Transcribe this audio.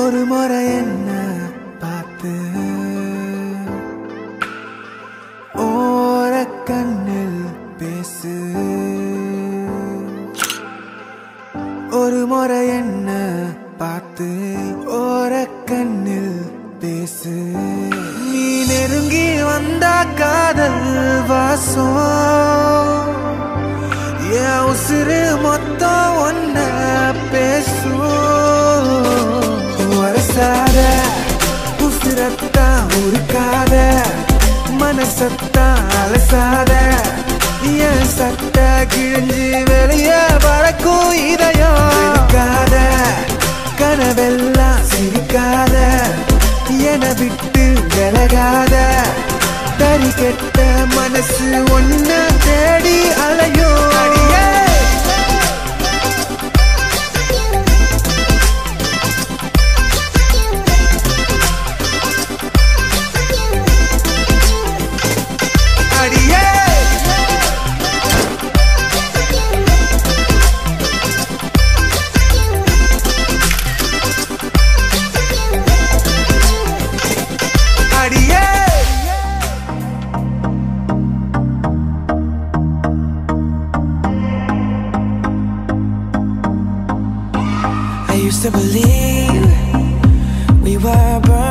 ஒரு முறை என்ன பார்த்து. ஓர கண்ணில் பேசு. ஒரு முறை என்ன பார்த்து ஓர கண்ணில் பேசு. நீ நெருங்கி வந்த காதல் வாசம். என் உசுறு மொத்தம் ஒன்ன பேசும் உசுரத்தான் உருக்காத மனசத்தா அலசாத. என் சத்த கிழிஞ்சு வெளிய பறக்கும் இதயம். கனவெல்லாம் சிரிக்காத. என விட்டு விலகாத. தறி கெட்ட மனசு ஒன்ன தேடி அலையும். Used to believe we were burning